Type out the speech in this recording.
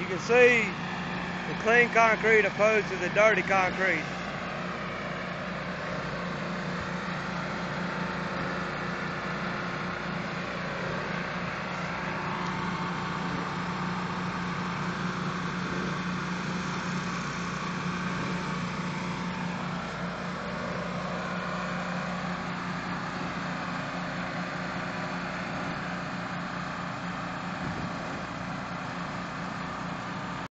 You can see the clean concrete opposed to the dirty concrete.